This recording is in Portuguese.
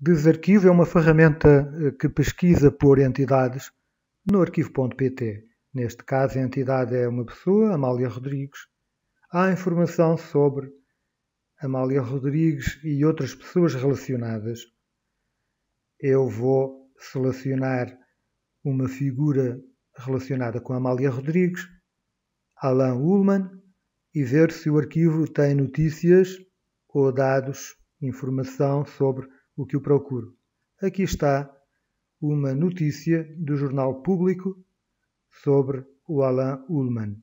Desarquivo é uma ferramenta eh, que pesquisa por entidades no arquivo.pt. Neste caso, a entidade é uma pessoa, Amália Rodrigues. Há informação sobre Amália Rodrigues e outras pessoas relacionadas. Eu vou selecionar uma figura relacionada com Amália Rodrigues, Alan Ullman, e ver se o arquivo tem notícias ou dados, informação sobre o que eu procuro. Aqui está uma notícia do jornal público sobre o Alain Ullmann.